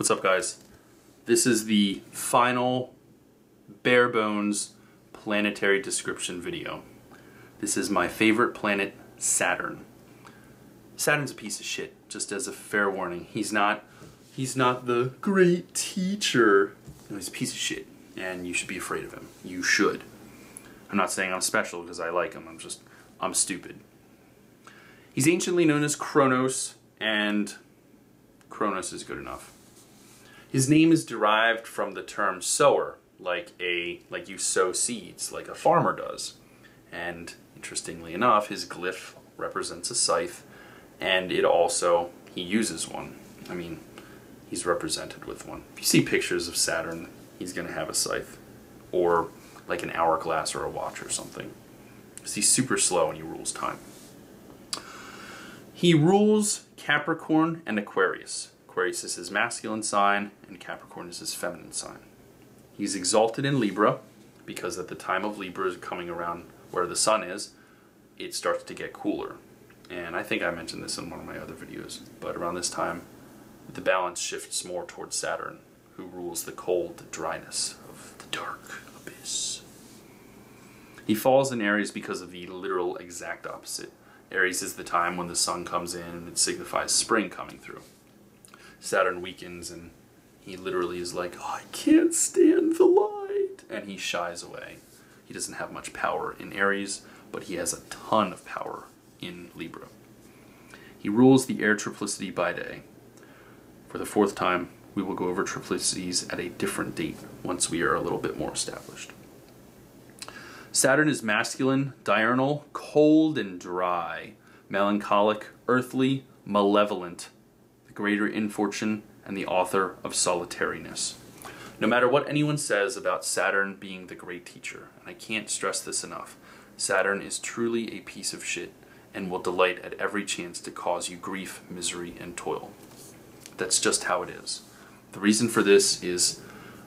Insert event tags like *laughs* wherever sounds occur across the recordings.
What's up guys? This is the final bare bones planetary description video. This is my favorite planet, Saturn. Saturn's a piece of shit, just as a fair warning. He's not he's not the great teacher. No, he's a piece of shit, and you should be afraid of him. You should. I'm not saying I'm special because I like him. I'm just I'm stupid. He's anciently known as Kronos, and Kronos is good enough. His name is derived from the term sower, like a like you sow seeds, like a farmer does. And interestingly enough, his glyph represents a scythe, and it also he uses one. I mean, he's represented with one. If you see pictures of Saturn, he's going to have a scythe, or like an hourglass or a watch or something. Because he's super slow and he rules time. He rules Capricorn and Aquarius. Aquarius is his masculine sign, and Capricorn is his feminine sign. He's exalted in Libra because at the time of Libra coming around where the sun is, it starts to get cooler. And I think I mentioned this in one of my other videos, but around this time, the balance shifts more towards Saturn, who rules the cold dryness of the dark abyss. He falls in Aries because of the literal exact opposite. Aries is the time when the sun comes in and it signifies spring coming through. Saturn weakens and he literally is like, oh, I can't stand the light. And he shies away. He doesn't have much power in Aries, but he has a ton of power in Libra. He rules the air triplicity by day. For the fourth time, we will go over triplicities at a different date once we are a little bit more established. Saturn is masculine, diurnal, cold and dry, melancholic, earthly, malevolent, greater infortune, and the author of solitariness. No matter what anyone says about Saturn being the great teacher, and I can't stress this enough, Saturn is truly a piece of shit and will delight at every chance to cause you grief, misery, and toil. That's just how it is. The reason for this is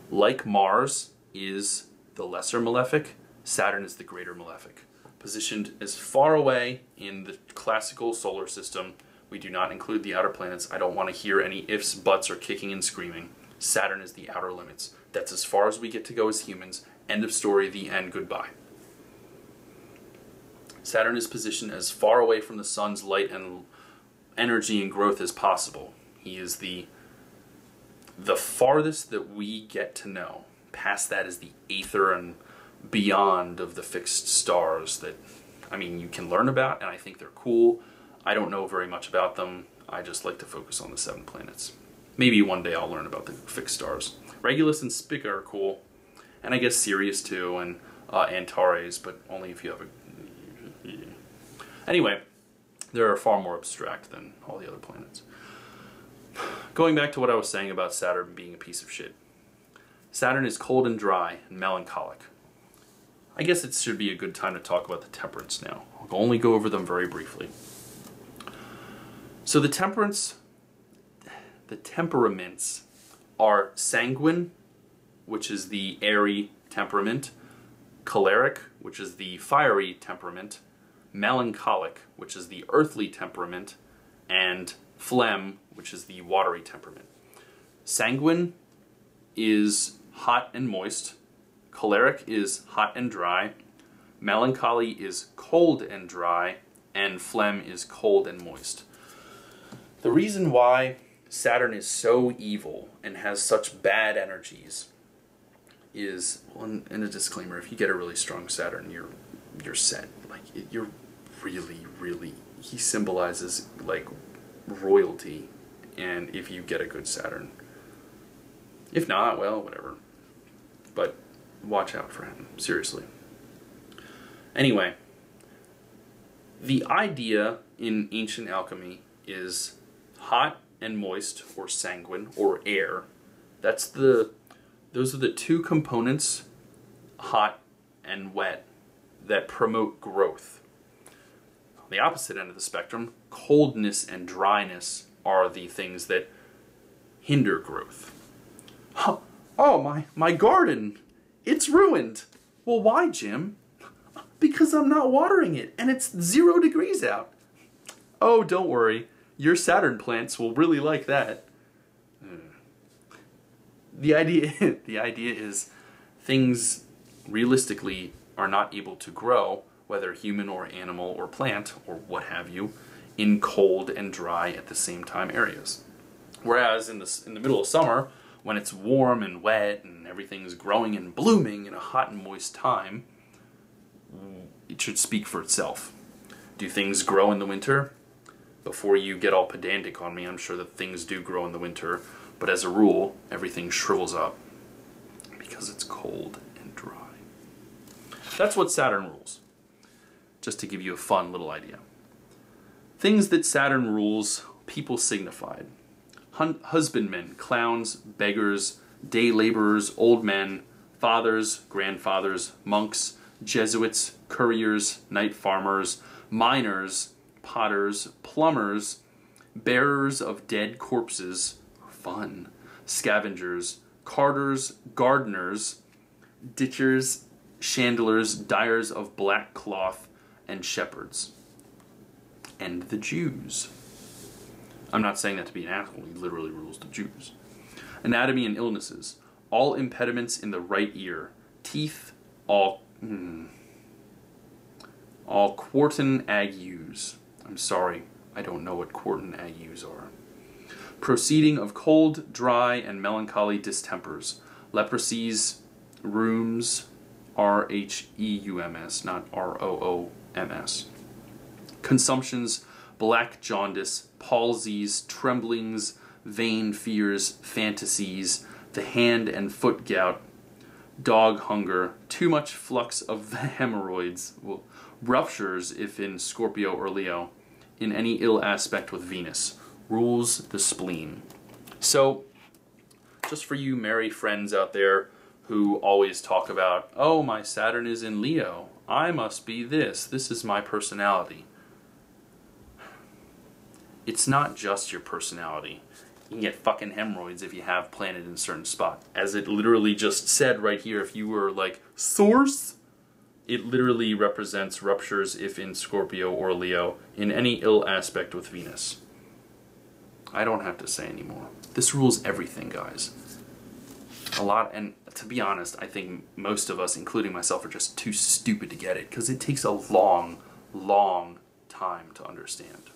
like Mars is the lesser malefic, Saturn is the greater malefic. Positioned as far away in the classical solar system, we do not include the outer planets. I don't want to hear any ifs, buts, or kicking and screaming. Saturn is the outer limits. That's as far as we get to go as humans. End of story, the end, goodbye. Saturn is positioned as far away from the sun's light and energy and growth as possible. He is the the farthest that we get to know. Past that is the aether and beyond of the fixed stars that, I mean, you can learn about, and I think they're cool. I don't know very much about them. I just like to focus on the seven planets. Maybe one day I'll learn about the fixed stars. Regulus and Spica are cool, and I guess Sirius too, and uh, Antares, but only if you have a. Anyway, they're far more abstract than all the other planets. Going back to what I was saying about Saturn being a piece of shit. Saturn is cold and dry and melancholic. I guess it should be a good time to talk about the temperance now. I'll only go over them very briefly. So the temperance, the temperaments are sanguine, which is the airy temperament, choleric, which is the fiery temperament, melancholic, which is the earthly temperament, and phlegm, which is the watery temperament. Sanguine is hot and moist, Choleric is hot and dry. Melancholy is cold and dry. And phlegm is cold and moist. The reason why Saturn is so evil and has such bad energies is, in a disclaimer, if you get a really strong Saturn, you're you're set. Like you're really, really. He symbolizes like royalty, and if you get a good Saturn. If not, well, whatever. But watch out for him, seriously. Anyway, the idea in ancient alchemy is hot and moist, or sanguine, or air. That's the, those are the two components, hot and wet, that promote growth. On the opposite end of the spectrum, coldness and dryness are the things that hinder growth. Oh, my, my garden it's ruined. Well, why, Jim? Because I'm not watering it and it's zero degrees out. Oh, don't worry. Your Saturn plants will really like that. the idea *laughs* the idea is things realistically are not able to grow, whether human or animal or plant or what have you, in cold and dry at the same time areas. Whereas in the, in the middle of summer, when it's warm and wet and everything's growing and blooming in a hot and moist time, it should speak for itself. Do things grow in the winter? Before you get all pedantic on me, I'm sure that things do grow in the winter, but as a rule, everything shrivels up because it's cold and dry. That's what Saturn rules. Just to give you a fun little idea. Things that Saturn rules, people signified. Hun husbandmen, clowns, beggars, day laborers, old men, fathers, grandfathers, monks, Jesuits, couriers, night farmers, miners, potters, plumbers, bearers of dead corpses, fun, scavengers, carters, gardeners, ditchers, chandlers, dyers of black cloth, and shepherds. And the Jews. I'm not saying that to be an asshole, he literally rules the Jews. Anatomy and illnesses. All impediments in the right ear. Teeth, all. Hmm, all quartan agues. I'm sorry, I don't know what quartan agues are. Proceeding of cold, dry, and melancholy distempers, leprosies, rheums, R H E U M S, not R O O M S, consumptions, black jaundice, palsies, tremblings, vain fears, fantasies, the hand and foot gout, dog hunger, too much flux of the *laughs* hemorrhoids, well, ruptures if in Scorpio or Leo, in any ill aspect with Venus rules the spleen. So, just for you merry friends out there who always talk about, oh, my Saturn is in Leo, I must be this, this is my personality. It's not just your personality. You can get fucking hemorrhoids if you have planet in a certain spot. As it literally just said right here, if you were like, source? It literally represents ruptures if in Scorpio or Leo in any ill aspect with Venus. I don't have to say anymore. This rules everything, guys. A lot, and to be honest, I think most of us, including myself, are just too stupid to get it because it takes a long, long time to understand.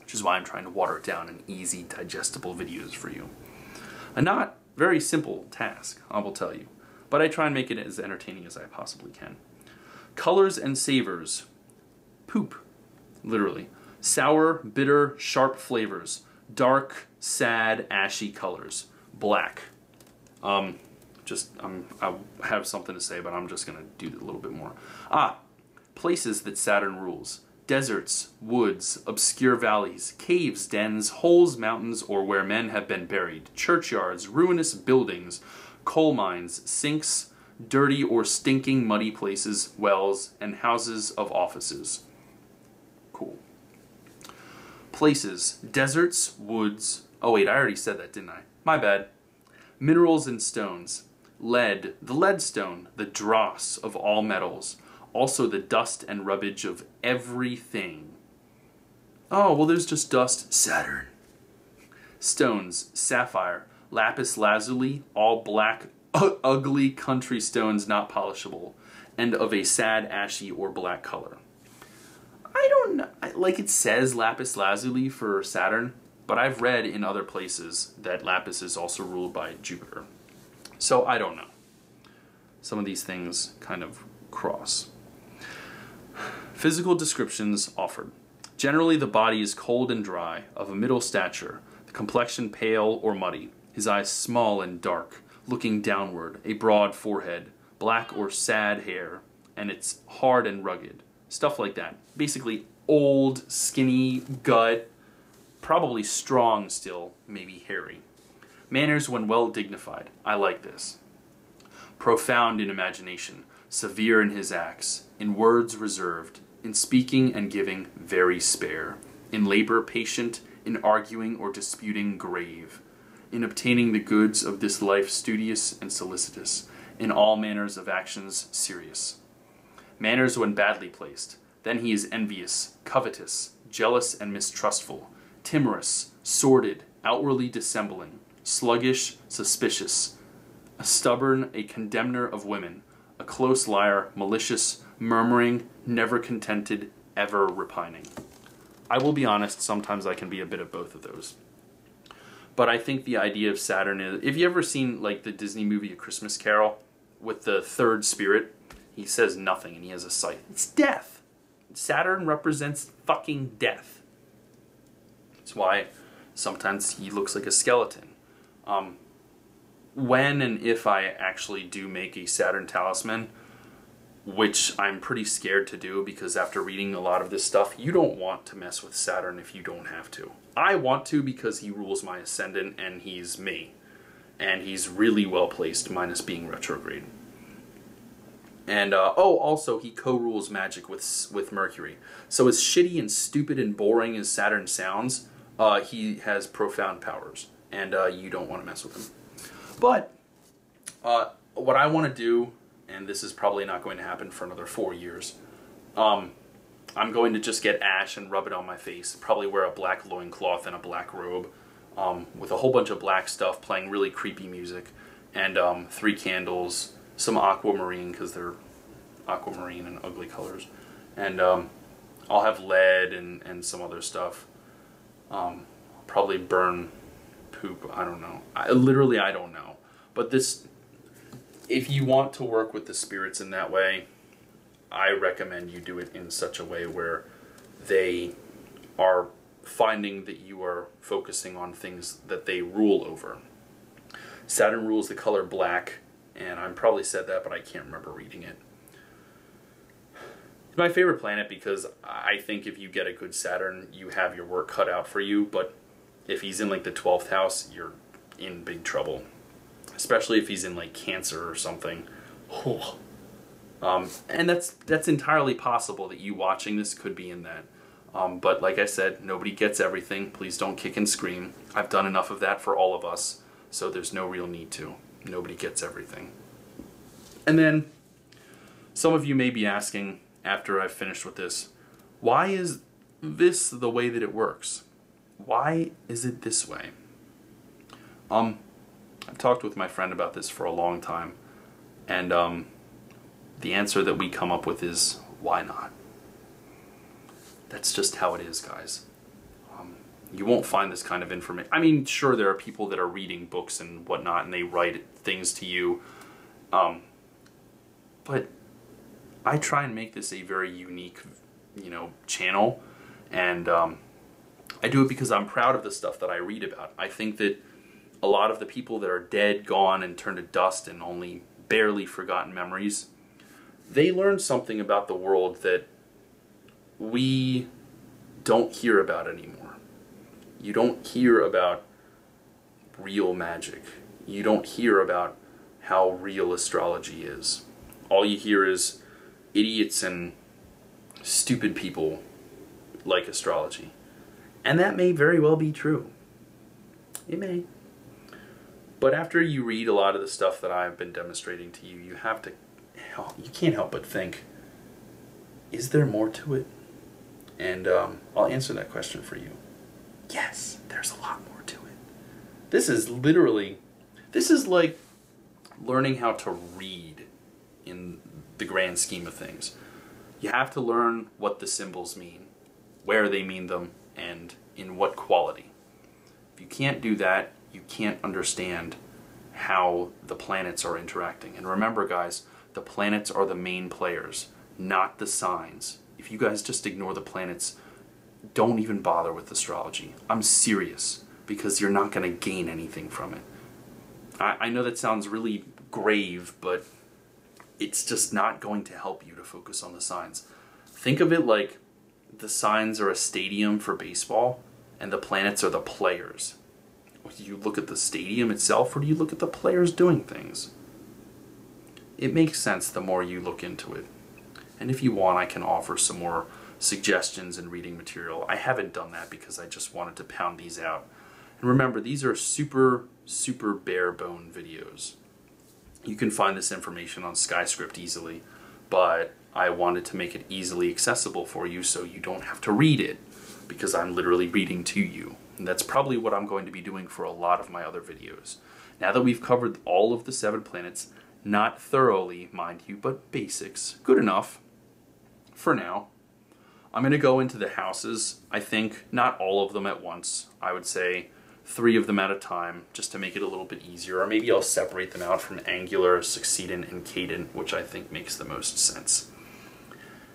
Which is why I'm trying to water it down in easy, digestible videos for you. A not very simple task, I will tell you, but I try and make it as entertaining as I possibly can. Colors and savors. Poop, literally. Sour, bitter, sharp flavors dark, sad, ashy colors. Black. Um, just I'm, I have something to say, but I'm just gonna do a little bit more. Ah, places that Saturn rules: deserts, woods, obscure valleys, caves, dens, holes, mountains, or where men have been buried, churchyards, ruinous buildings, coal mines, sinks, dirty or stinking muddy places, wells, and houses of offices. Cool places, deserts, woods. Oh wait, I already said that, didn't I? My bad. Minerals and stones. Lead, the leadstone, the dross of all metals. Also the dust and rubbish of everything. Oh, well there's just dust. Saturn. Stones, sapphire, lapis lazuli, all black, ugly country stones not polishable, and of a sad ashy or black color. I don't know. Like it says lapis lazuli for Saturn, but I've read in other places that lapis is also ruled by Jupiter. So I don't know. Some of these things kind of cross. Physical descriptions offered. Generally, the body is cold and dry, of a middle stature, the complexion pale or muddy, his eyes small and dark, looking downward, a broad forehead, black or sad hair, and it's hard and rugged stuff like that. Basically, old, skinny gut, probably strong still, maybe hairy. Manners when well dignified. I like this. Profound in imagination, severe in his acts, in words reserved, in speaking and giving very spare, in labor patient, in arguing or disputing grave, in obtaining the goods of this life studious and solicitous, in all manners of actions serious Manners when badly placed. Then he is envious, covetous, jealous and mistrustful, timorous, sordid, outwardly dissembling, sluggish, suspicious, a stubborn, a condemner of women, a close liar, malicious, murmuring, never contented, ever repining. I will be honest, sometimes I can be a bit of both of those. But I think the idea of Saturn is if you ever seen like the Disney movie A Christmas Carol with the third spirit, he says nothing and he has a sight. It's death. Saturn represents fucking death. That's why sometimes he looks like a skeleton. Um, when and if I actually do make a Saturn talisman, which I'm pretty scared to do because after reading a lot of this stuff, you don't want to mess with Saturn if you don't have to. I want to because he rules my ascendant and he's me. And he's really well placed, minus being retrograde. And uh, oh, also he co-rules magic with with Mercury. So as shitty and stupid and boring as Saturn sounds, uh, he has profound powers, and uh, you don't want to mess with him. But uh, what I want to do and this is probably not going to happen for another four years. Um, I'm going to just get ash and rub it on my face. Probably wear a black loincloth and a black robe um, with a whole bunch of black stuff playing really creepy music and um, three candles, some aquamarine because they're aquamarine and ugly colors. And um, I'll have lead and, and some other stuff. Um, probably burn poop. I don't know. I, literally, I don't know. But this if you want to work with the spirits in that way, I recommend you do it in such a way where they are finding that you are focusing on things that they rule over. Saturn rules the color black, and I probably said that, but I can't remember reading it. It's my favorite planet because I think if you get a good Saturn, you have your work cut out for you, but if he's in like the 12th house, you're in big trouble especially if he's in like cancer or something. Um, and that's that's entirely possible that you watching this could be in that. Um, but like I said, nobody gets everything. Please don't kick and scream. I've done enough of that for all of us, so there's no real need to. Nobody gets everything. And then, some of you may be asking after I've finished with this, why is this the way that it works? Why is it this way? Um, I've talked with my friend about this for a long time, and um, the answer that we come up with is why not? That's just how it is, guys. Um, you won't find this kind of information. I mean, sure, there are people that are reading books and whatnot, and they write things to you, um, but I try and make this a very unique, you know, channel, and um, I do it because I'm proud of the stuff that I read about. I think that a lot of the people that are dead, gone, and turned to dust and only barely forgotten memories, they learn something about the world that we don't hear about anymore. You don't hear about real magic. You don't hear about how real astrology is. All you hear is idiots and stupid people like astrology. And that may very well be true. It may. But after you read a lot of the stuff that I've been demonstrating to you, you have to, you can't help but think, is there more to it? And um, I'll answer that question for you. Yes, there's a lot more to it. This is literally, this is like learning how to read in the grand scheme of things. You have to learn what the symbols mean, where they mean them, and in what quality. If you can't do that, you can't understand how the planets are interacting. And remember, guys, the planets are the main players, not the signs. If you guys just ignore the planets, don't even bother with astrology. I'm serious, because you're not going to gain anything from it. I, I know that sounds really grave, but it's just not going to help you to focus on the signs. Think of it like the signs are a stadium for baseball, and the planets are the players do you look at the stadium itself or do you look at the players doing things? It makes sense the more you look into it. And if you want, I can offer some more suggestions and reading material. I haven't done that because I just wanted to pound these out. And remember, these are super, super bare bone videos. You can find this information on Skyscript easily, but I wanted to make it easily accessible for you so you don't have to read it because I'm literally reading to you And that's probably what I'm going to be doing for a lot of my other videos. Now that we've covered all of the seven planets, not thoroughly, mind you, but basics, good enough for now. I'm going to go into the houses, I think, not all of them at once. I would say three of them at a time, just to make it a little bit easier. Or maybe I'll separate them out from angular, succedent, and cadent, which I think makes the most sense.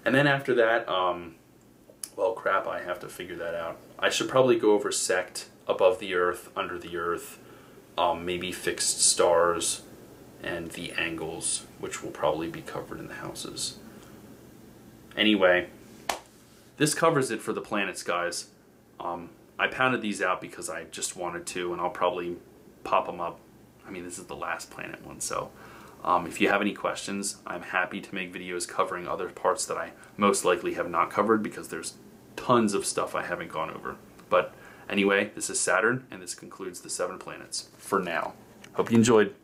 And then after that, um, well, crap, I have to figure that out. I should probably go over sect, above the earth, under the earth, um, maybe fixed stars, and the angles, which will probably be covered in the houses. Anyway, this covers it for the planets, guys. Um, I pounded these out because I just wanted to, and I'll probably pop them up. I mean, this is the last planet one, so um, if you have any questions, I'm happy to make videos covering other parts that I most likely have not covered because there's tons of stuff I haven't gone over. But anyway, this is Saturn, and this concludes the seven planets for now. Hope you enjoyed.